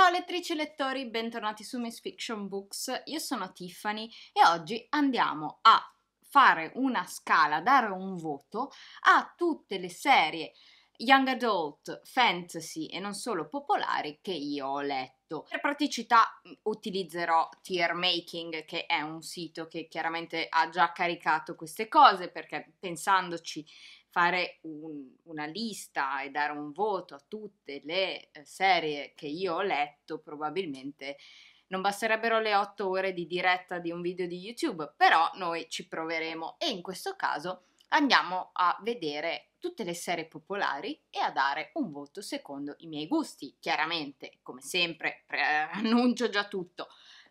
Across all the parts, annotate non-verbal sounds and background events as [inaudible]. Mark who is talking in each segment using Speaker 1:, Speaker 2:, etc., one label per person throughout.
Speaker 1: Ciao lettrici e lettori, bentornati su Miss Fiction Books. Io sono Tiffany e oggi andiamo a fare una scala, dare un voto a tutte le serie young adult, fantasy e non solo popolari che io ho letto. Per praticità utilizzerò Tier Making, che è un sito che chiaramente ha già caricato queste cose perché pensandoci fare un, una lista e dare un voto a tutte le eh, serie che io ho letto, probabilmente non basterebbero le 8 ore di diretta di un video di YouTube, però noi ci proveremo e in questo caso andiamo a vedere tutte le serie popolari e a dare un voto secondo i miei gusti. Chiaramente, come sempre, [laughs] annuncio già tutto.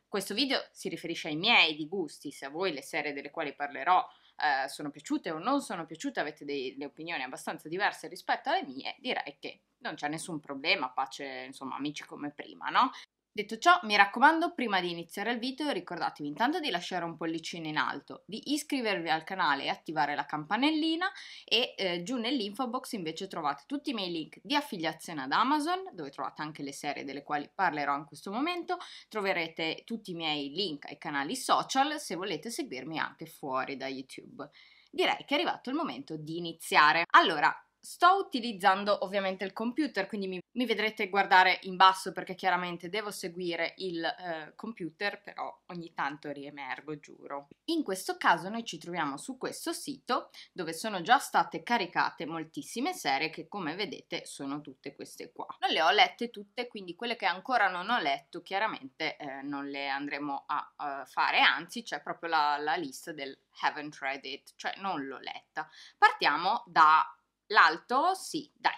Speaker 1: Questo video si riferisce ai miei di gusti, se a voi le serie delle quali parlerò eh, sono piaciute o non sono piaciute, avete delle opinioni abbastanza diverse rispetto alle mie, direi che non c'è nessun problema, pace, insomma, amici come prima, no? Detto ciò, mi raccomando, prima di iniziare il video ricordatevi intanto di lasciare un pollicino in alto, di iscrivervi al canale e attivare la campanellina e eh, giù nell'info box invece trovate tutti i miei link di affiliazione ad Amazon, dove trovate anche le serie delle quali parlerò in questo momento, troverete tutti i miei link ai canali social se volete seguirmi anche fuori da YouTube. Direi che è arrivato il momento di iniziare. Allora, Sto utilizzando ovviamente il computer, quindi mi, mi, vedrete guardare in basso perché chiaramente devo seguire il eh, computer, però ogni tanto riemergo, giuro. In questo caso noi ci troviamo su questo sito dove sono già state caricate moltissime serie che come vedete sono tutte queste qua. Non le ho lette tutte, quindi quelle che ancora non ho letto chiaramente eh, non le andremo a, a fare, anzi c'è proprio la, la lista del haven't read it, cioè non l'ho letta. Partiamo da L'alto, sì, dai.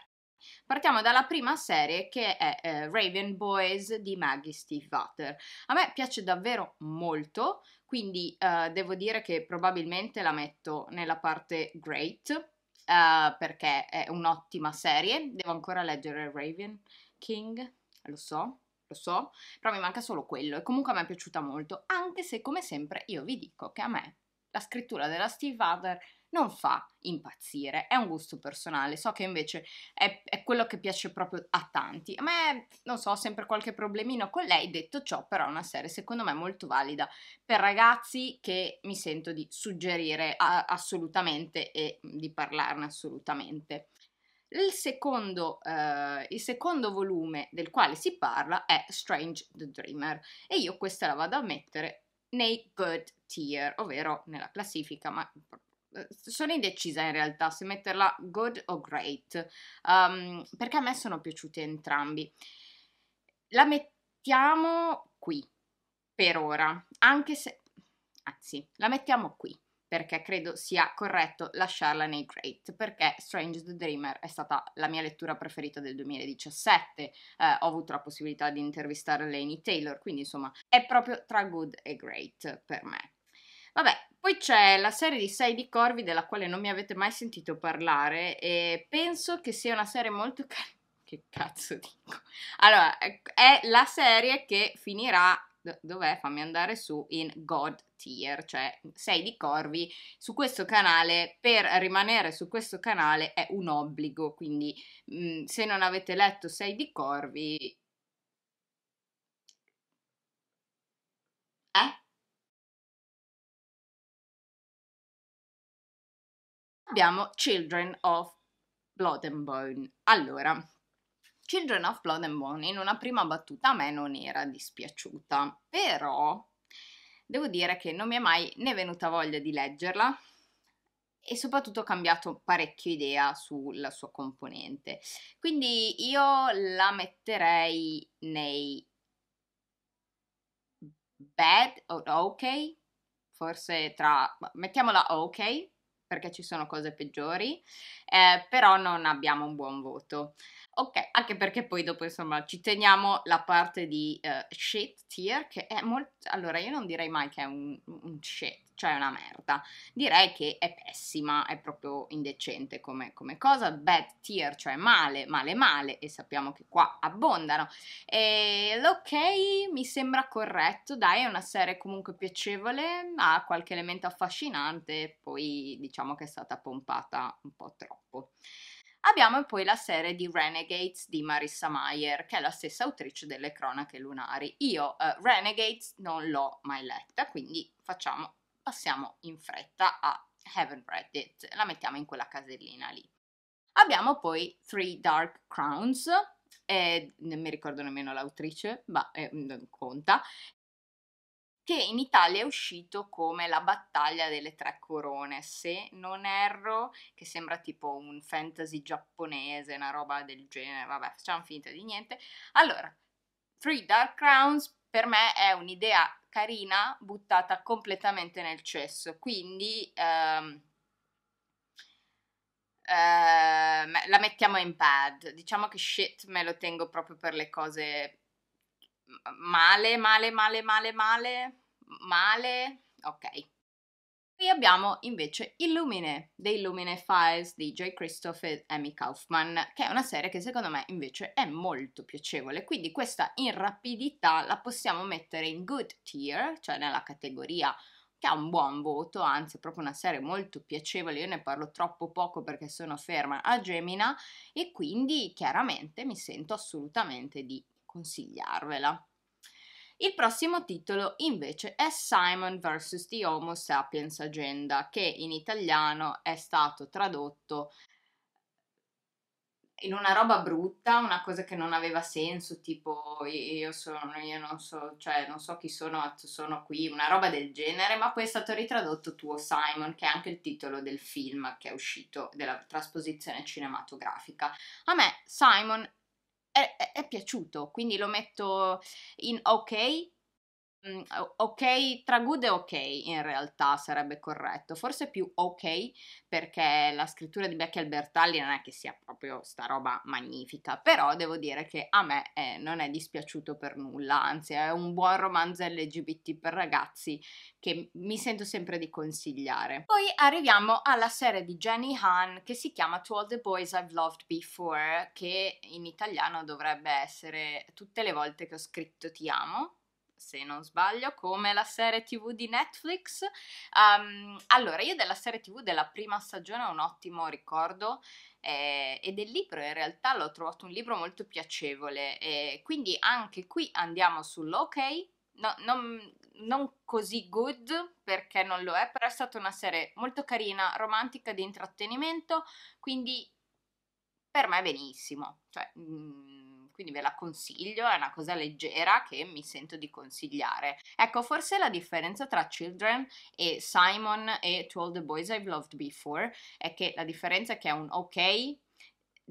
Speaker 1: Partiamo dalla prima serie che è eh, Raven Boys di Maggie Stiefvater. A me piace davvero molto, quindi eh, devo dire che probabilmente la metto nella parte great eh, perché è un'ottima serie. Devo ancora leggere Raven King, lo so, lo so, però mi manca solo quello e comunque a me è piaciuta molto, anche se come sempre io vi dico che a me la scrittura della Stiefvater non fa impazzire, è un gusto personale, so che invece è, è, quello che piace proprio a tanti. A me, non so, ho sempre qualche problemino con lei, detto ciò, però è una serie secondo me molto valida per ragazzi che mi sento di suggerire a, assolutamente e di parlarne assolutamente. Il secondo, eh, il secondo volume del quale si parla è Strange the Dreamer e io questa la vado a mettere nei good tier, ovvero nella classifica, ma sono indecisa in realtà se metterla good o great, um, perché a me sono piaciuti entrambi. La mettiamo qui per ora, anche se, anzi, la mettiamo qui perché credo sia corretto lasciarla nei great, perché Strange the Dreamer è stata la mia lettura preferita del 2017, eh, ho avuto la possibilità di intervistare Lainey Taylor, quindi insomma è proprio tra good e great per me. Vabbè, poi c'è la serie di Sei di Corvi della quale non mi avete mai sentito parlare e penso che sia una serie molto carina. [laughs] Che cazzo dico? Allora, è la serie che finirà dov'è? Fammi andare su in God tier, cioè 6 di Corvi su questo canale. Per rimanere su questo canale è un obbligo, quindi mh, mm, se non avete letto 6 di Corvi abbiamo Children of Blood and Bone. Allora, Children of Blood and Bone in una prima battuta a me non era dispiaciuta, però devo dire che non mi è mai né venuta voglia di leggerla e soprattutto ho cambiato parecchio idea sulla sua componente. Quindi io la metterei nei bad ok, forse tra mettiamola ok perché ci sono cose peggiori, eh, però non abbiamo un buon voto. Ok, anche perché poi dopo insomma ci teniamo la parte di uh, shit tier che è molto... Allora io non direi mai che è un, un shit, cioè una merda. Direi che è pessima, è proprio indecente come, come cosa. Bad tier, cioè male, male, male e sappiamo che qua abbondano. E l'ok mi sembra corretto, dai, è una serie comunque piacevole, ha qualche elemento affascinante, poi diciamo che è stata pompata un po' troppo. Abbiamo poi la serie di Renegades di Marissa Mayer, che è la stessa autrice delle cronache lunari. Io uh, Renegades non l'ho mai letta, quindi facciamo, passiamo in fretta a Haven't Read It, la mettiamo in quella casellina lì. Abbiamo poi Three Dark Crowns, eh, non mi ricordo nemmeno l'autrice, ma eh, non conta, che in Italia è uscito come La battaglia delle tre corone, se non erro, che sembra tipo un fantasy giapponese, una roba del genere, vabbè, facciamo finta di niente. Allora, Three Dark Crowns per me è un'idea carina buttata completamente nel cesso, quindi ehm, eh, la mettiamo in pad. Diciamo che shit me lo tengo proprio per le cose male, male, male, male, male, male, ok. Qui abbiamo invece Illumine, dei Illumine Files di J. Christoph e Amy Kaufman, che è una serie che secondo me invece è molto piacevole, quindi questa in rapidità la possiamo mettere in good tier, cioè nella categoria che ha un buon voto, anzi è proprio una serie molto piacevole, io ne parlo troppo poco perché sono ferma a Gemina e quindi chiaramente mi sento assolutamente di consigliarvela. Il prossimo titolo invece è Simon vs. The Homo Sapiens Agenda, che in italiano è stato tradotto in una roba brutta, una cosa che non aveva senso, tipo io sono, io non so, cioè non so chi sono, sono qui, una roba del genere, ma poi è stato ritradotto Tuo Simon, che è anche il titolo del film che è uscito, della trasposizione cinematografica. A me Simon è, è, è piaciuto, quindi lo metto in ok, ok, tra good e ok in realtà sarebbe corretto, forse più ok perché la scrittura di Becky Albertalli non è che sia proprio sta roba magnifica, però devo dire che a me eh, non è dispiaciuto per nulla, anzi è un buon romanzo LGBT per ragazzi che mi sento sempre di consigliare. Poi arriviamo alla serie di Jenny Han che si chiama To All the Boys I've Loved Before, che in italiano dovrebbe essere Tutte le volte che ho scritto ti amo, se non sbaglio, come la serie tv di Netflix. Um, allora, io della serie tv della prima stagione ho un ottimo ricordo eh, e del libro in realtà l'ho trovato un libro molto piacevole e quindi anche qui andiamo sull'ok. No, non, non così good perché non lo è, però è stata una serie molto carina, romantica, di intrattenimento, quindi per me benissimo. Cioè, mh, mm, quindi ve la consiglio, è una cosa leggera che mi sento di consigliare. Ecco, forse la differenza tra Children e Simon e To All the Boys I've Loved Before è che la differenza è che è un ok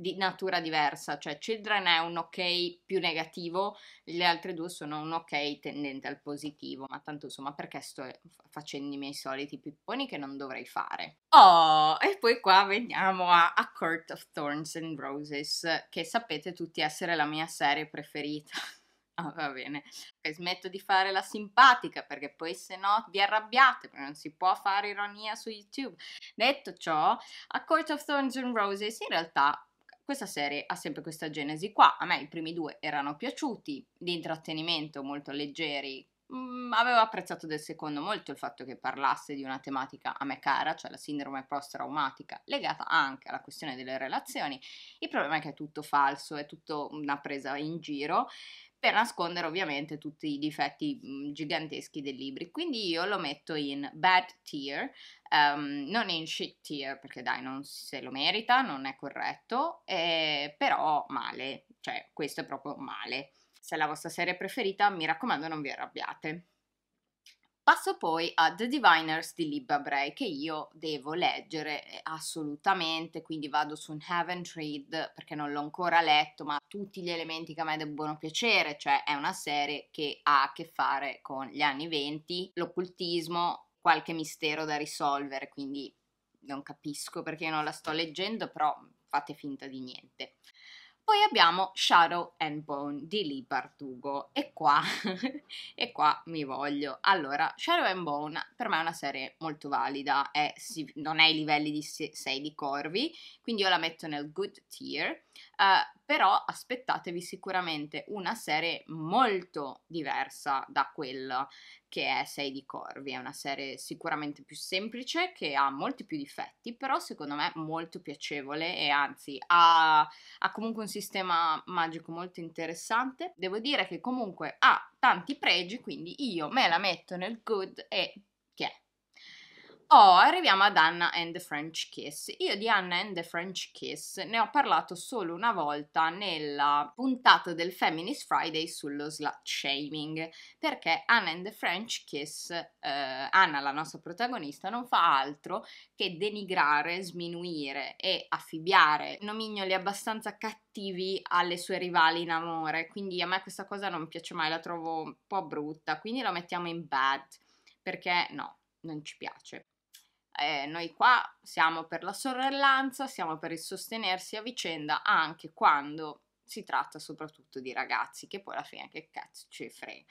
Speaker 1: di natura diversa, cioè Children è un ok più negativo, le altre due sono un ok tendente al positivo, ma tanto insomma perché sto facendo i miei soliti pipponi che non dovrei fare. Oh, e poi qua veniamo a A Court of Thorns and Roses, che sapete tutti essere la mia serie preferita. [laughs] Ah, va bene. E smetto di fare la simpatica perché poi se no vi arrabbiate perché non si può fare ironia su YouTube. Detto ciò, A Court of Thorns and Roses in realtà questa serie ha sempre questa genesi qua. A me i primi due erano piaciuti, di intrattenimento molto leggeri. Mm, avevo apprezzato del secondo molto il fatto che parlasse di una tematica a me cara, cioè la sindrome post-traumatica, legata anche alla questione delle relazioni. Il problema è che è tutto falso, è tutto una presa in giro per nascondere ovviamente tutti i difetti mh, giganteschi dei libri. Quindi io lo metto in bad tier, um, non in shit tier perché dai non se lo merita, non è corretto, eh, però male, cioè questo è proprio male. Se è la vostra serie preferita mi raccomando non vi arrabbiate. Passo poi a The Diviners di Libba Bray che io devo leggere eh, assolutamente, quindi vado su un Haven't Read perché non l'ho ancora letto, ma tutti gli elementi che a me debbono piacere, cioè è una serie che ha a che fare con gli anni 20, l'occultismo, qualche mistero da risolvere, quindi non capisco perché non la sto leggendo, però fate finta di niente. Poi abbiamo Shadow and Bone di Lee Bardugo e qua, [laughs] e qua mi voglio. Allora, Shadow and Bone per me è una serie molto valida, è, non è ai livelli di 6 di Corvi, quindi io la metto nel good tier, uh, però aspettatevi sicuramente una serie molto diversa da quella che è Sei di Corvi, è una serie sicuramente più semplice, che ha molti più difetti, però secondo me molto piacevole e anzi ha, ha comunque un sistema magico molto interessante. Devo dire che comunque ha tanti pregi, quindi io me la metto nel good e? Oh, arriviamo ad Anna and the French Kiss. Io di Anna and the French Kiss ne ho parlato solo una volta nella puntata del Feminist Friday sullo slut shaming, perché Anna and the French Kiss, eh, Anna, la nostra protagonista, non fa altro che denigrare, sminuire e affibbiare nomignoli abbastanza cattivi alle sue rivali in amore, quindi a me questa cosa non piace mai, la trovo un po' brutta, quindi lo mettiamo in bad, perché no, non ci piace eh, noi qua siamo per la sorellanza, siamo per il sostenersi a vicenda anche quando si tratta soprattutto di ragazzi, che poi alla fine che cazzo ci frega.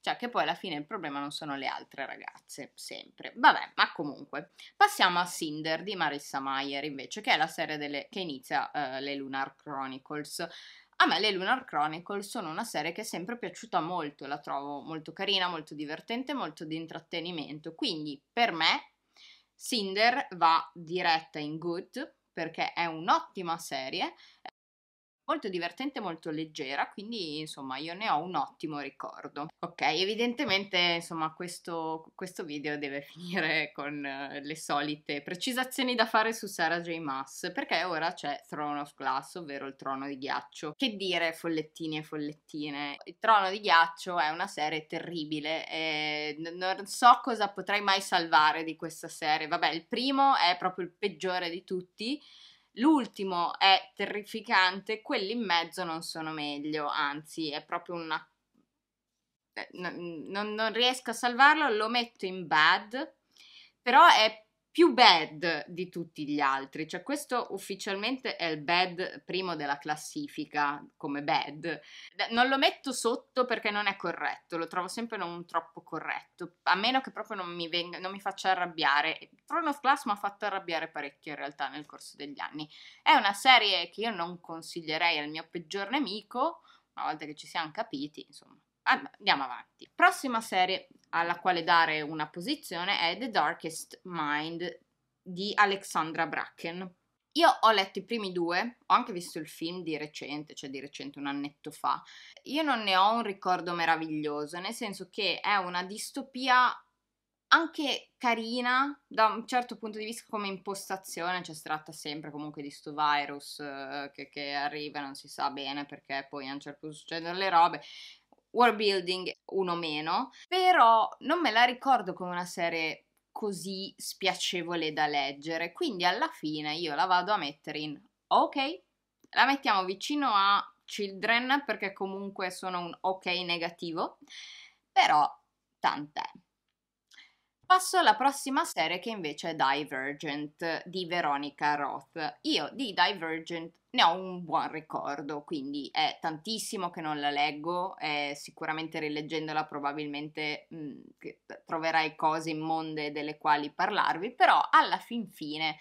Speaker 1: Cioè che poi alla fine il problema non sono le altre ragazze, sempre. Vabbè, ma comunque. Passiamo a Cinder di Marissa Mayer invece, che è la serie delle, che inizia uh, le Lunar Chronicles. A me le Lunar Chronicles sono una serie che è sempre piaciuta molto, la trovo molto carina, molto divertente, molto di intrattenimento. Quindi per me Cinder va diretta in Good perché è un'ottima serie, molto divertente, molto leggera, quindi insomma io ne ho un ottimo ricordo. Ok, evidentemente insomma questo, questo video deve [laughs] finire con uh, le solite precisazioni da fare su Sarah J. Maas, perché ora c'è Throne of Glass, ovvero il trono di ghiaccio. Che dire follettini e follettine? Il trono di ghiaccio è una serie terribile e non so cosa potrei mai salvare di questa serie. Vabbè, il primo è proprio il peggiore di tutti L'ultimo è terrificante, quelli in mezzo non sono meglio, anzi è proprio una... Eh, non, non riesco a salvarlo, lo metto in bad, però è più bad di tutti gli altri, cioè questo ufficialmente è il bad primo della classifica come bad. Non lo metto sotto perché non è corretto, lo trovo sempre non troppo corretto, a meno che proprio non mi, venga, non mi faccia arrabbiare. Throne of Glass mi ha fatto arrabbiare parecchio in realtà nel corso degli anni. È una serie che io non consiglierei al mio peggior nemico, una volta che ci siamo capiti, insomma. Andiamo avanti. Prossima serie alla quale dare una posizione è The Darkest Mind di Alexandra Bracken. Io ho letto i primi due, ho anche visto il film di recente, cioè di recente un annetto fa. Io non ne ho un ricordo meraviglioso, nel senso che è una distopia anche carina da un certo punto di vista come impostazione, cioè si tratta sempre comunque di sto virus uh, che, che, arriva, non si sa bene perché poi a un certo punto succedono le robe, world building uno meno, però non me la ricordo come una serie così spiacevole da leggere, quindi alla fine io la vado a mettere in ok, la mettiamo vicino a Children perché comunque sono un ok negativo, però tant'è. Passo alla prossima serie che invece è Divergent di Veronica Roth. Io di Divergent ne ho un buon ricordo, quindi è tantissimo che non la leggo, sicuramente rileggendola probabilmente mh, mm, troverai cose immonde delle quali parlarvi, però alla fin fine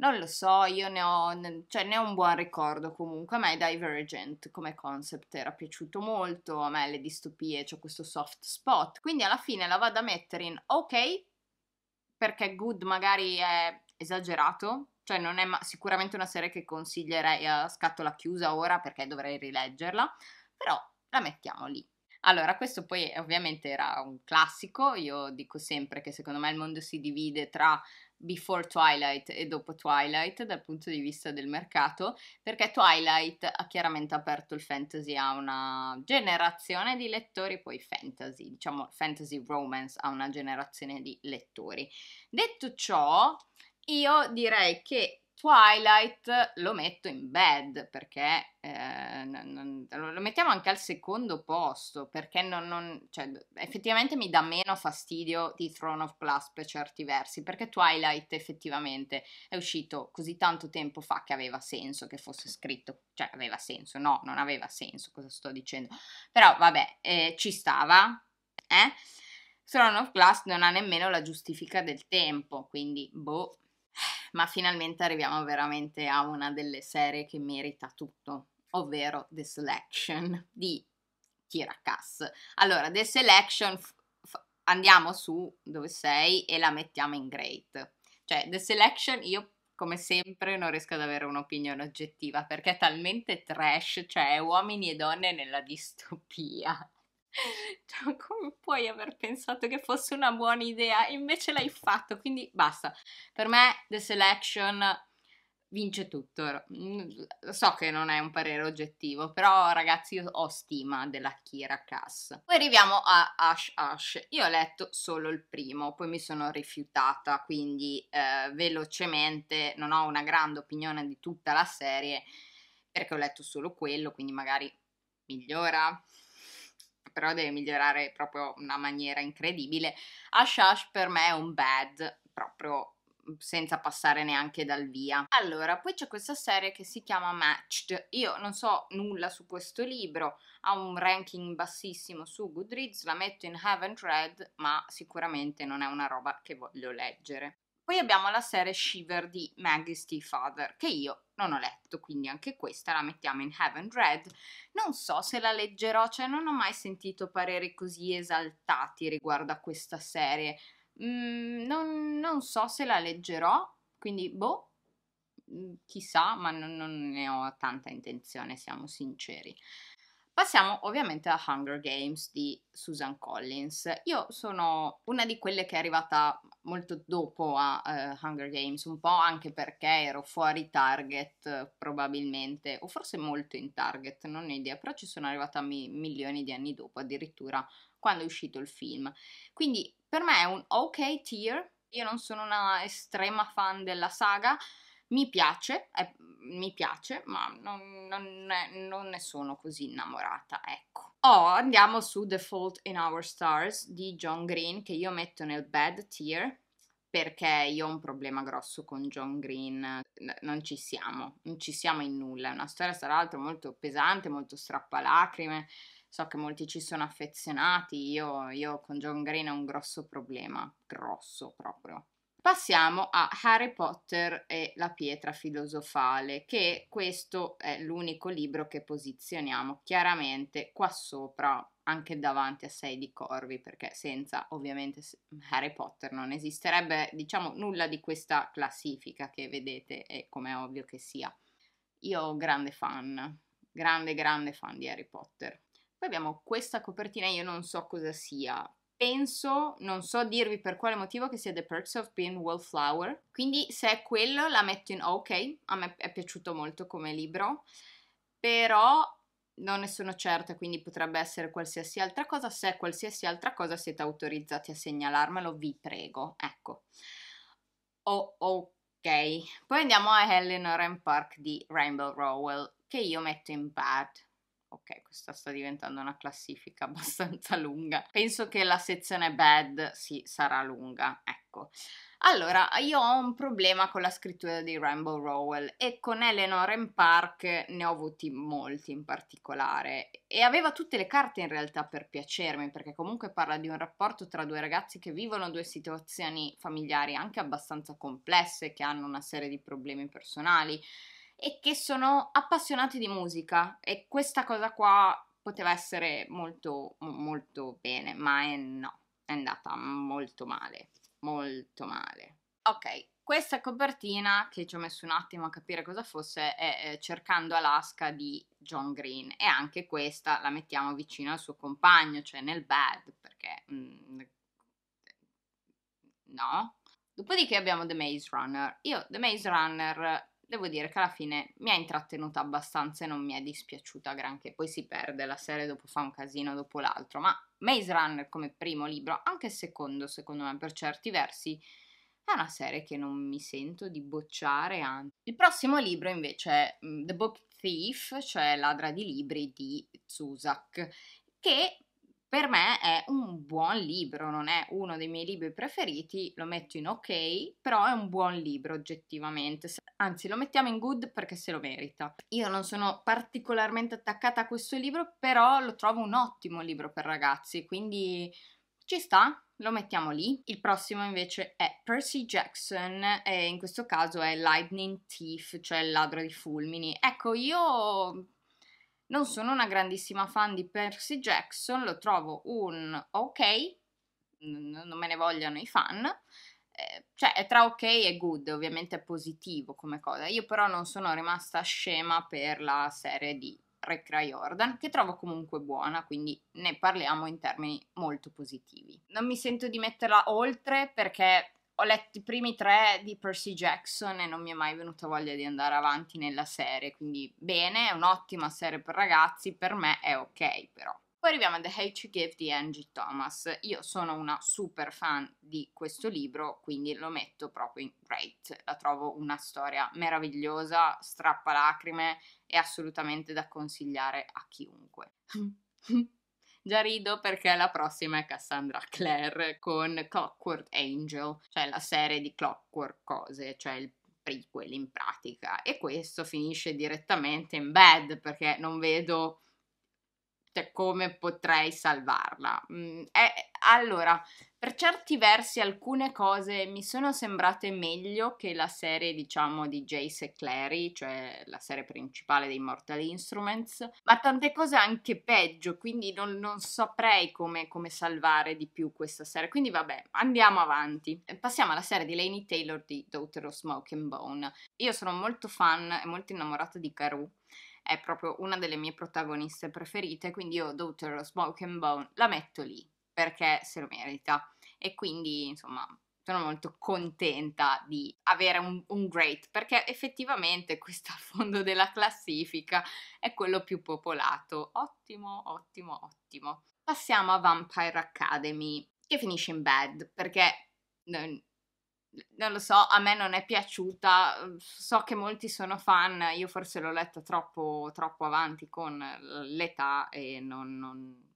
Speaker 1: non lo so, io ne ho, cioè, ne ho un buon ricordo comunque. A me Divergent come concept era piaciuto molto, a me le distopie, c'ho questo soft spot. Quindi alla fine la vado a mettere in ok, perché Good magari è esagerato, cioè non è ma- sicuramente una serie che consiglierei a scatola chiusa ora perché dovrei rileggerla, però la mettiamo lì. Allora, questo poi ovviamente era un classico, io dico sempre che secondo me il mondo si divide tra before Twilight e dopo Twilight dal punto di vista del mercato, perché Twilight ha chiaramente aperto il fantasy a una generazione di lettori, poi fantasy, diciamo fantasy romance a una generazione di lettori. Detto ciò, io direi che Twilight lo metto in bed perché eh, non, lo mettiamo anche al secondo posto perché non, cioè, effettivamente mi dà meno fastidio di Throne of Glass per certi versi perché Twilight effettivamente è uscito così tanto tempo fa che aveva senso che fosse scritto, cioè aveva senso, no, non aveva senso cosa sto dicendo, però vabbè, eh, ci stava, eh? Throne of Glass non ha nemmeno la giustifica del tempo, quindi boh ma finalmente arriviamo veramente a una delle serie che merita tutto, ovvero The Selection di Kira Cass. Allora, The Selection andiamo su dove sei e la mettiamo in great. Cioè, The Selection io come sempre non riesco ad avere un'opinione oggettiva perché è talmente trash, cioè uomini e donne nella distopia. [laughs] Cioè, come puoi aver pensato che fosse una buona idea? Invece l'hai fatto, quindi basta. Per me The Selection vince tutto. Mm, so che non è un parere oggettivo, però ragazzi io ho stima della Kira Cass. Poi arriviamo a Ash Ash. Io ho letto solo il primo, poi mi sono rifiutata, quindi eh, velocemente non ho una grande opinione di tutta la serie perché ho letto solo quello, quindi magari migliora però deve migliorare proprio una maniera incredibile. Ash Ash per me è un bad, proprio senza passare neanche dal via. Allora, poi c'è questa serie che si chiama Matched. Io non so nulla su questo libro, ha un ranking bassissimo su Goodreads, la metto in Haven't Read, ma sicuramente non è una roba che voglio leggere. Poi abbiamo la serie Shiver di Maggie Stiefvater, che io non ho letto, quindi anche questa la mettiamo in Haven't Read. Non so se la leggerò, cioè non ho mai sentito pareri così esaltati riguardo a questa serie. Mm, non, non, so se la leggerò, quindi boh, mm, chissà, ma non, non ne ho tanta intenzione, siamo sinceri. Passiamo ovviamente a Hunger Games di Susan Collins. Io sono una di quelle che è arrivata molto dopo a uh, Hunger Games, un po' anche perché ero fuori target probabilmente, o forse molto in target, non ho idea, però ci sono arrivata mi- milioni di anni dopo, addirittura quando è uscito il film. Quindi per me è un ok tier, io non sono una estrema fan della saga, mi piace, è, mi piace, ma non, non, ne, non, ne sono così innamorata, ecco. Oh, andiamo su The Fault in Our Stars di John Green, che io metto nel bad tier, perché io ho un problema grosso con John Green, non ci siamo, non ci siamo in nulla, è una storia tra l'altro molto pesante, molto strappalacrime, so che molti ci sono affezionati, io, io con John Green ho un grosso problema, grosso proprio. Passiamo a Harry Potter e la pietra filosofale, che questo è l'unico libro che posizioniamo chiaramente qua sopra, anche davanti a Sei di Corvi, perché senza ovviamente Harry Potter non esisterebbe, diciamo, nulla di questa classifica che vedete e come è ovvio che sia. Io grande fan, grande grande fan di Harry Potter. Poi abbiamo questa copertina, io non so cosa sia. Penso, non so dirvi per quale motivo, che sia The Perks of Being Wallflower. Quindi se è quello la metto in ok. A me è piaciuto molto come libro. Però non ne sono certa, quindi potrebbe essere qualsiasi altra cosa. Se è qualsiasi altra cosa siete autorizzati a segnalarmelo, vi prego. Ecco. Oh, ok. Poi andiamo a Eleanor and Park di Rainbow Rowell, che io metto in bad ok, questa sta diventando una classifica [laughs] abbastanza lunga. Penso che la sezione bad sì, sarà lunga, ecco. Allora, io ho un problema con la scrittura di Rainbow Rowell e con Eleanor and Park ne ho avuti molti in particolare e aveva tutte le carte in realtà per piacermi perché comunque parla di un rapporto tra due ragazzi che vivono due situazioni familiari anche abbastanza complesse, che hanno una serie di problemi personali e che sono appassionati di musica e questa cosa qua poteva essere molto molto bene, ma è no, è andata molto male, molto male. Ok, questa copertina che ci ho messo un attimo a capire cosa fosse è Cercando Alaska di John Green e anche questa la mettiamo vicino al suo compagno, cioè nel bed, perché mm, no. Dopodiché abbiamo The Maze Runner. Io The Maze Runner devo dire che alla fine mi ha intrattenuta abbastanza e non mi è dispiaciuta granché. Poi si perde la serie, dopo fa un casino dopo l'altro. Ma Maze Runner come primo libro, anche secondo, secondo me, per certi versi, è una serie che non mi sento di bocciare. Anzi. Il prossimo libro invece è mm, The Book Thief, cioè Ladra di libri di Zuzak, che per me è un buon libro, non è uno dei miei libri preferiti, lo metto in ok, però è un buon libro oggettivamente, anzi lo mettiamo in good perché se lo merita. Io non sono particolarmente attaccata a questo libro, però lo trovo un ottimo libro per ragazzi, quindi ci sta, lo mettiamo lì. Il prossimo invece è Percy Jackson e in questo caso è Lightning Thief, cioè il ladro di fulmini. Ecco, io non sono una grandissima fan di Percy Jackson, lo trovo un ok, non me ne vogliano i fan. Eh, cioè è tra ok e good, ovviamente è positivo come cosa. Io però non sono rimasta scema per la serie di Rick Riordan, che trovo comunque buona, quindi ne parliamo in termini molto positivi. Non mi sento di metterla oltre perché ho letto i primi tre di Percy Jackson e non mi è mai venuta voglia di andare avanti nella serie, quindi bene, è un'ottima serie per ragazzi, per me è ok però. Poi arriviamo a The Hate You Give di Angie Thomas. Io sono una super fan di questo libro, quindi lo metto proprio in great. La trovo una storia meravigliosa, strappa lacrime e assolutamente da consigliare a chiunque. [laughs] Già rido perché la prossima è Cassandra Clare con Clockwork Angel, cioè la serie di Clockwork Cose, cioè il prequel in pratica. E questo finisce direttamente in bed perché non vedo cioè, come potrei salvarla. Mm, è, allora, per certi versi alcune cose mi sono sembrate meglio che la serie, diciamo, di Jace e Clary, cioè la serie principale dei Mortal Instruments, ma tante cose anche peggio, quindi non, non saprei come, come, salvare di più questa serie. Quindi vabbè, andiamo avanti. Passiamo alla serie di Lainey Taylor di Daughter of Smoke and Bone. Io sono molto fan e molto innamorata di Caru è proprio una delle mie protagoniste preferite, quindi io Daughter of Smoke and Bone la metto lì perché se lo merita e quindi insomma sono molto contenta di avere un, un, great perché effettivamente questo a [laughs] fondo della classifica è quello più popolato. Ottimo, ottimo, ottimo. Passiamo a Vampire Academy che finisce in bad perché non lo so, a me non è piaciuta, so che molti sono fan, io forse l'ho letta troppo, troppo avanti con l'età e non, non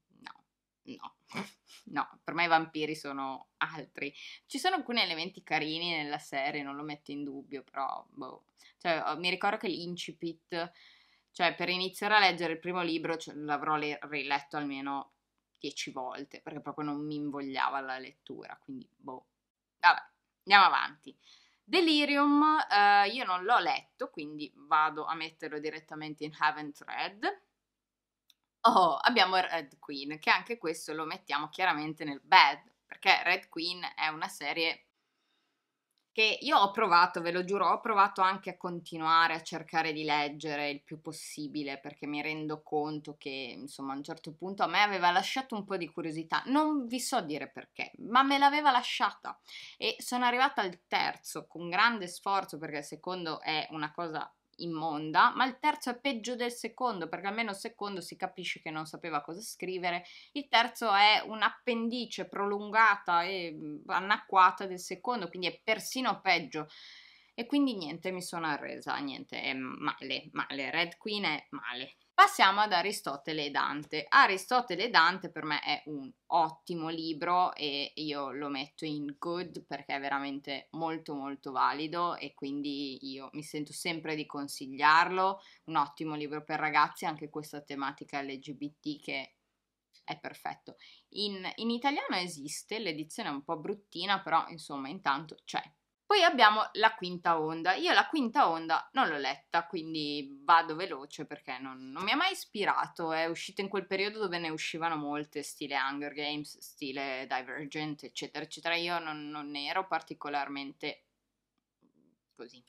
Speaker 1: no, [laughs] no, per me i vampiri sono altri. Ci sono alcuni elementi carini nella serie, non lo metto in dubbio, però, boh, cioè, mi ricordo che l'incipit, cioè per iniziare a leggere il primo libro l'avrò le- riletto almeno dieci volte, perché proprio non mi invogliava la lettura, quindi, boh, vabbè. Andiamo avanti. Delirium, eh, io non l'ho letto, quindi vado a metterlo direttamente in Haven't Read. Oh, abbiamo Red Queen, che anche questo lo mettiamo chiaramente nel bad, perché Red Queen è una serie che io ho provato, ve lo giuro, ho provato anche a continuare a cercare di leggere il più possibile perché mi rendo conto che insomma a un certo punto a me aveva lasciato un po' di curiosità, non vi so dire perché, ma me l'aveva lasciata. E sono arrivata al terzo con grande sforzo perché il secondo è una cosa immonda, ma il terzo è peggio del secondo, perché almeno il secondo si capisce che non sapeva cosa scrivere, il terzo è un'appendice prolungata e mm, anacquata del secondo, quindi è persino peggio. E quindi niente, mi sono arresa, niente, è male, male, Red Queen è male. Passiamo ad Aristotele e Dante. Aristotele e Dante per me è un ottimo libro e io lo metto in good perché è veramente molto molto valido e quindi io mi sento sempre di consigliarlo. Un ottimo libro per ragazzi, anche questa tematica LGBT che è perfetto. In, in italiano esiste, l'edizione è un po' bruttina, però insomma intanto c'è. Poi abbiamo la quinta onda. Io la quinta onda non l'ho letta, quindi vado veloce perché non, non, mi ha mai ispirato. È uscita in quel periodo dove ne uscivano molte, stile Hunger Games, stile Divergent, eccetera, eccetera. Io non, non ero particolarmente così.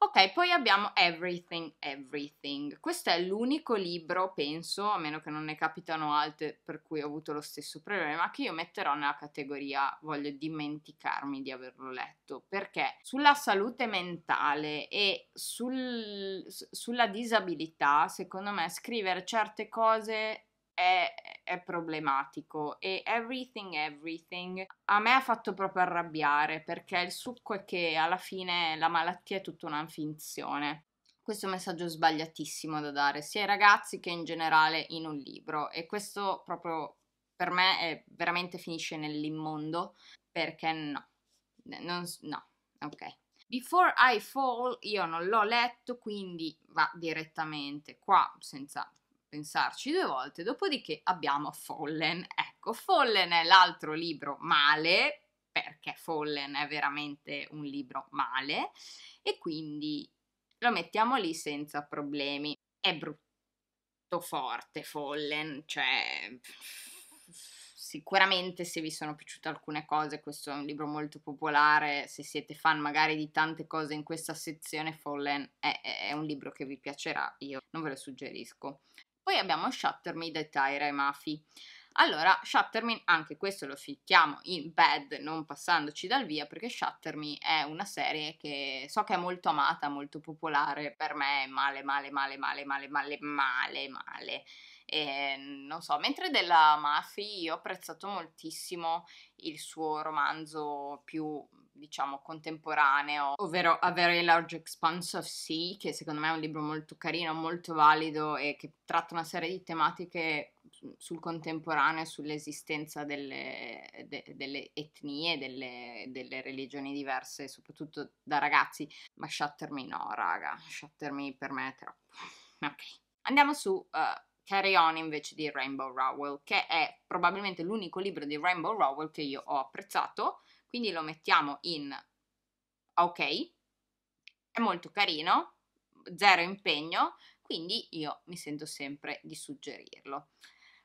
Speaker 1: Ok, poi abbiamo Everything, Everything. Questo è l'unico libro, penso, a meno che non ne capitano altri per cui ho avuto lo stesso problema, che io metterò nella categoria voglio dimenticarmi di averlo letto, perché sulla salute mentale e sul, sulla disabilità, secondo me, scrivere certe cose è, è, problematico e Everything Everything a me ha fatto proprio arrabbiare perché il succo è che alla fine la malattia è tutta una finzione. Questo è un messaggio sbagliatissimo da dare sia ai ragazzi che in generale in un libro e questo proprio per me è, veramente finisce nell'immondo perché no, non, no, ok. Before I Fall io non l'ho letto quindi va direttamente qua senza pensarci due volte, dopodiché abbiamo Fallen. Ecco, Fallen è l'altro libro male, perché Fallen è veramente un libro male, e quindi lo mettiamo lì senza problemi. È brutto forte Fallen, cioè sicuramente se vi sono piaciute alcune cose, questo è un libro molto popolare, se siete fan magari di tante cose in questa sezione, Fallen è, è un libro che vi piacerà, io non ve lo suggerisco. Poi abbiamo Shutter Me di Tyra e Mafi. Allora, Shutter Me, anche questo lo fittiamo in bed, non passandoci dal via, perché Shutter Me è una serie che so che è molto amata, molto popolare, per me è male, male, male, male, male, male, male, male. E, non so, mentre della Mafi io ho apprezzato moltissimo il suo romanzo più diciamo contemporaneo, ovvero A Very Large Expanse of Sea, che secondo me è un libro molto carino, molto valido e che tratta una serie di tematiche sul contemporaneo, sull'esistenza delle, de, delle etnie, delle, delle, religioni diverse, soprattutto da ragazzi. Ma Shutter Me no, raga, Shutter Me per me è troppo. [laughs] Ok, andiamo su uh, Carry On invece di Rainbow Rowell, che è probabilmente l'unico libro di Rainbow Rowell che io ho apprezzato, quindi lo mettiamo in ok, è molto carino, zero impegno, quindi io mi sento sempre di suggerirlo.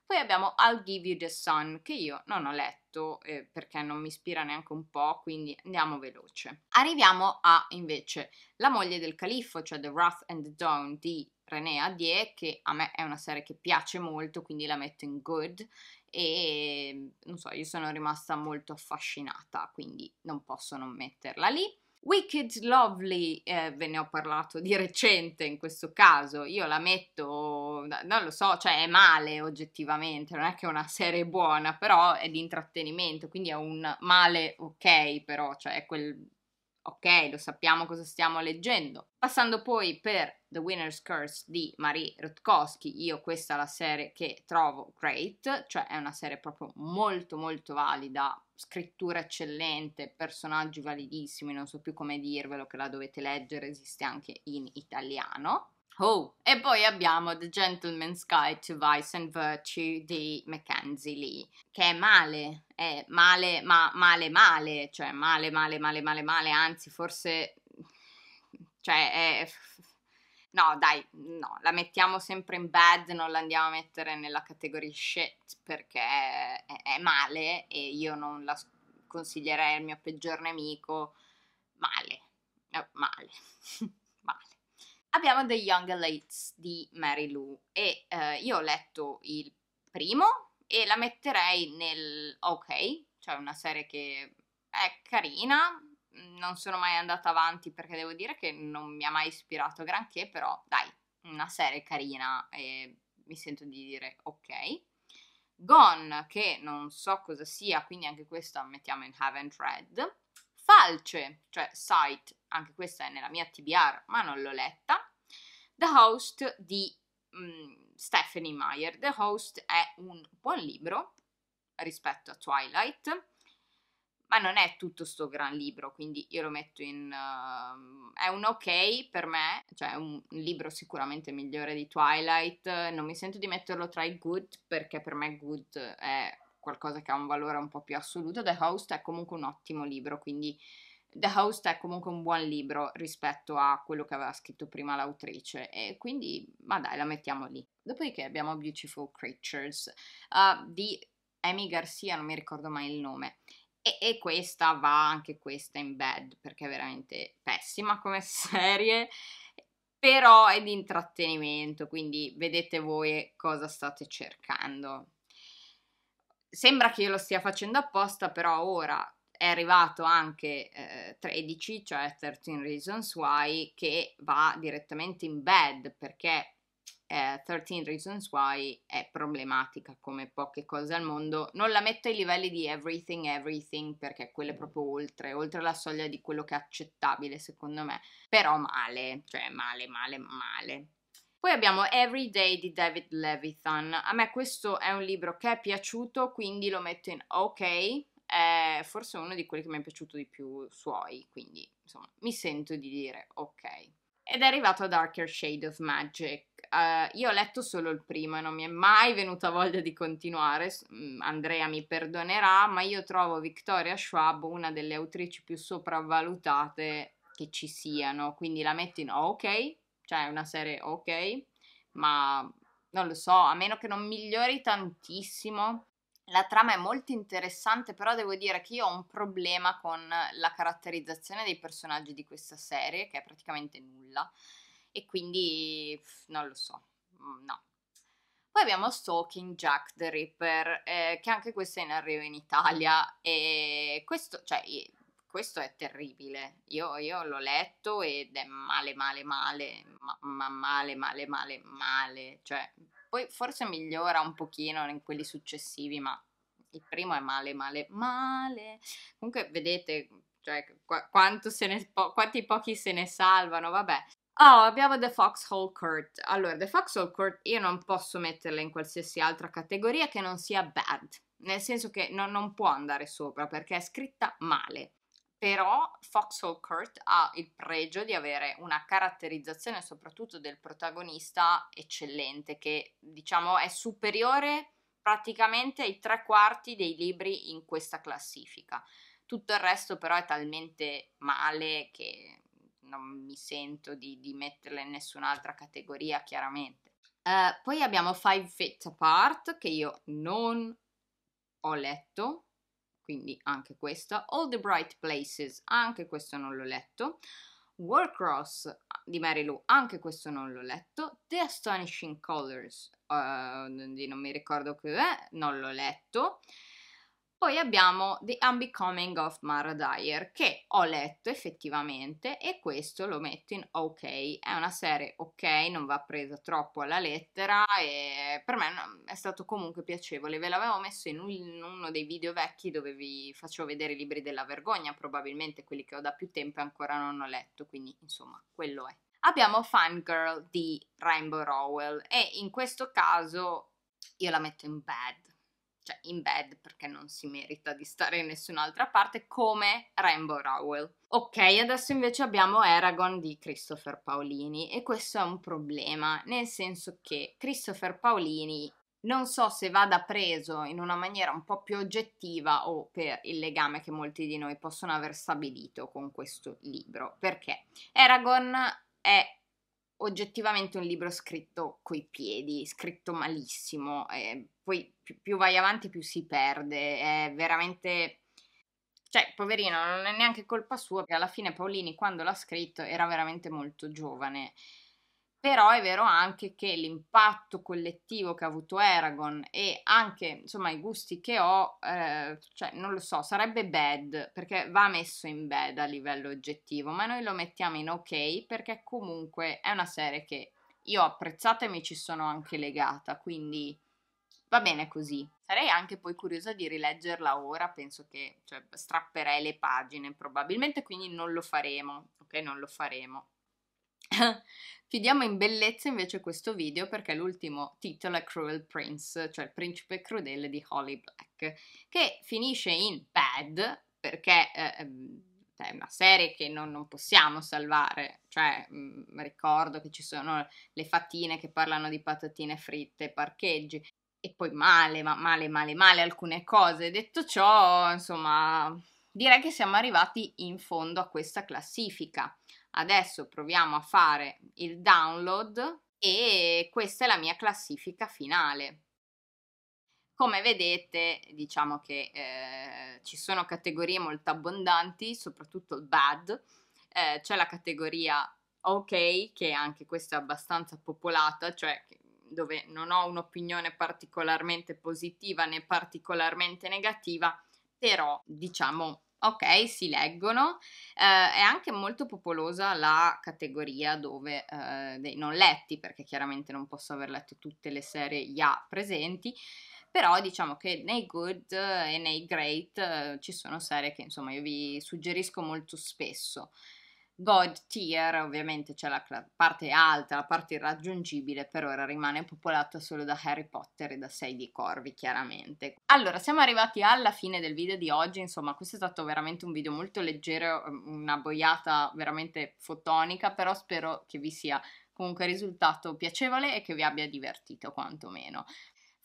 Speaker 1: Poi abbiamo I'll Give You the Sun, che io non ho letto eh, perché non mi ispira neanche un po', quindi andiamo veloce. Arriviamo a invece La moglie del califfo, cioè The Wrath and the Dawn di René Adier, che a me è una serie che piace molto, quindi la metto in good e non so, io sono rimasta molto affascinata, quindi non posso non metterla lì. Wicked Lovely, eh, ve ne ho parlato di recente in questo caso, io la metto, non lo so, cioè è male oggettivamente, non è che è una serie buona, però è di intrattenimento, quindi è un male ok, però, cioè è quel ok, lo sappiamo cosa stiamo leggendo. Passando poi per The Winner's Curse di Marie Rutkowski, io questa è la serie che trovo great, cioè è una serie proprio molto molto valida, scrittura eccellente, personaggi validissimi, non so più come dirvelo che la dovete leggere, esiste anche in italiano. Oh, e poi abbiamo The Gentleman's Guide to Vice and Virtue di Mackenzie Lee, che è male, è male, ma male male, cioè male male male male male, anzi forse, cioè è... No, dai, no, la mettiamo sempre in bad, non la andiamo a mettere nella categoria shit perché è, è male e io non la consiglierei al mio peggior nemico. Male, eh, male, [laughs] abbiamo The Young Elites di Mary Lou e eh, io ho letto il primo e la metterei nel ok, cioè una serie che è carina, non sono mai andata avanti perché devo dire che non mi ha mai ispirato granché, però dai, una serie carina e mi sento di dire ok. Gone, che non so cosa sia, quindi anche questa mettiamo in Haven't Read. Falce, cioè Sight, anche questa è nella mia TBR, ma non l'ho letta. The Host di um, Stephanie Meyer. The Host è un buon libro rispetto a Twilight, ma non è tutto sto gran libro, quindi io lo metto in... Uh, è un ok per me, cioè è un, un libro sicuramente migliore di Twilight, non mi sento di metterlo tra i good perché per me good è qualcosa che ha un valore un po' più assoluto. The Host è comunque un ottimo libro, quindi The Host è comunque un buon libro rispetto a quello che aveva scritto prima l'autrice e quindi, ma dai, la mettiamo lì. Dopodiché abbiamo Beautiful Creatures uh, di Amy Garcia, non mi ricordo mai il nome. E, e, questa va anche questa in bed perché è veramente pessima come [laughs] serie, però è di intrattenimento, quindi vedete voi cosa state cercando. Sembra che io lo stia facendo apposta, però ora è arrivato anche eh, 13, cioè 13 Reasons Why, che va direttamente in bed perché eh, 13 Reasons Why è problematica come poche cose al mondo. Non la metto ai livelli di Everything Everything perché quello è proprio oltre, oltre la soglia di quello che è accettabile secondo me, però male, cioè male, male, male. Poi abbiamo Everyday di David Levithan. A me questo è un libro che è piaciuto, quindi lo metto in ok, è forse uno di quelli che mi è piaciuto di più suoi, quindi insomma mi sento di dire ok. Ed è arrivato a Darker Shade of Magic. Uh, io ho letto solo il primo e non mi è mai venuta voglia di continuare. Mm, Andrea mi perdonerà, ma io trovo Victoria Schwab una delle autrici più sopravvalutate che ci siano. Quindi la metto in ok, cioè una serie ok, ma non lo so, a meno che non migliori tantissimo, La trama è molto interessante, però devo dire che io ho un problema con la caratterizzazione dei personaggi di questa serie, che è praticamente nulla, e quindi non lo so, mm, no. Poi abbiamo Stalking Jack the Ripper, eh, che anche questo è in arrivo in Italia, e questo, cioè, questo è terribile. Io, io, l'ho letto ed è male, male, male, ma, ma male, male, male, male, cioè poi forse migliora un pochino in quelli successivi, ma il primo è male, male, male. Comunque vedete cioè, qu- se ne, po- quanti pochi se ne salvano, vabbè. Oh, abbiamo The Foxhole Court. Allora, The Foxhole Court io non posso metterla in qualsiasi altra categoria che non sia bad, nel senso che no, non può andare sopra perché è scritta male però Foxhole Kurt ha il pregio di avere una caratterizzazione soprattutto del protagonista eccellente che diciamo è superiore praticamente ai tre quarti dei libri in questa classifica. Tutto il resto però è talmente male che non mi sento di, di metterla in nessun'altra categoria chiaramente. Uh, poi abbiamo Five Feet Apart che io non ho letto quindi anche questo. All the Bright Places, anche questo non l'ho letto. Warcross di Mary Lou, anche questo non l'ho letto. The Astonishing Colors, uh, non mi ricordo che è, non l'ho letto. Poi abbiamo The Unbecoming of Mara Dyer che ho letto effettivamente e questo lo metto in ok. È una serie ok, non va presa troppo alla lettera e per me è stato comunque piacevole. Ve l'avevo messo in, uno dei video vecchi dove vi facevo vedere i libri della vergogna, probabilmente quelli che ho da più tempo e ancora non ho letto, quindi insomma quello è. Abbiamo Fangirl di Rainbow Rowell e in questo caso io la metto in bad cioè in bed perché non si merita di stare in nessun'altra parte, come Rainbow Rowell. Ok, adesso invece abbiamo Aragon di Christopher Paolini e questo è un problema, nel senso che Christopher Paolini non so se vada preso in una maniera un po' più oggettiva o per il legame che molti di noi possono aver stabilito con questo libro, perché Aragon è oggettivamente un libro scritto coi piedi, scritto malissimo, e poi più, più vai avanti più si perde, è veramente... Cioè, poverino, non è neanche colpa sua, perché alla fine Paolini quando l'ha scritto era veramente molto giovane però è vero anche che l'impatto collettivo che ha avuto Aragon e anche insomma i gusti che ho, eh, cioè non lo so, sarebbe bad perché va messo in bad a livello oggettivo, ma noi lo mettiamo in ok perché comunque è una serie che io ho apprezzato e mi ci sono anche legata, quindi va bene così. Sarei anche poi curiosa di rileggerla ora, penso che cioè, strapperei le pagine probabilmente, quindi non lo faremo, ok? Non lo faremo. [laughs] Chiudiamo in bellezza invece questo video perché l'ultimo titolo è Cruel Prince, cioè il principe crudele di Holly Black, che finisce in bad perché eh, ehm, è una serie che non, non possiamo salvare, cioè mh, mm, ricordo che ci sono le fatine che parlano di patatine fritte, parcheggi, e poi male, ma male, male, male alcune cose. Detto ciò, insomma, direi che siamo arrivati in fondo a questa classifica. Adesso proviamo a fare il download e questa è la mia classifica finale. Come vedete, diciamo che eh, ci sono categorie molto abbondanti, soprattutto il bad. Eh, c'è la categoria ok, che anche questa è abbastanza popolata, cioè dove non ho un'opinione particolarmente positiva né particolarmente negativa, però diciamo ok, si leggono. Eh, è anche molto popolosa la categoria dove, eh, dei non letti, perché chiaramente non posso aver letto tutte le serie Ya presenti, però diciamo che nei good e nei great eh, ci sono serie che insomma io vi suggerisco molto spesso. God tier, ovviamente c'è la parte alta, la parte irraggiungibile, per ora rimane popolata solo da Harry Potter e da Sei di Corvi, chiaramente. Allora, siamo arrivati alla fine del video di oggi, insomma, questo è stato veramente un video molto leggero, una boiata veramente fotonica, però spero che vi sia comunque risultato piacevole e che vi abbia divertito quantomeno.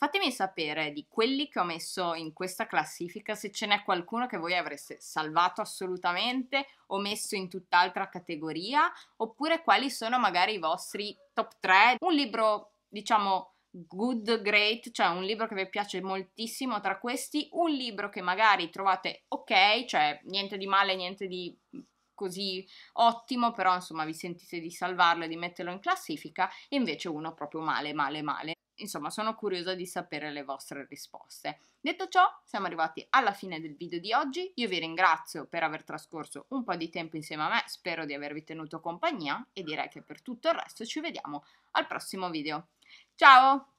Speaker 1: Fatemi sapere di quelli che ho messo in questa classifica se ce n'è qualcuno che voi avreste salvato assolutamente o messo in tutt'altra categoria, oppure quali sono magari i vostri top 3. Un libro, diciamo, good, great, cioè un libro che vi piace moltissimo tra questi, un libro che magari trovate ok, cioè niente di male, niente di così ottimo, però insomma vi sentite di salvarlo e di metterlo in classifica, e invece uno proprio male, male, male. Insomma, sono curiosa di sapere le vostre risposte. Detto ciò, siamo arrivati alla fine del video di oggi. Io vi ringrazio per aver trascorso un po' di tempo insieme a me, spero di avervi tenuto compagnia e direi che per tutto il resto ci vediamo al prossimo video. Ciao!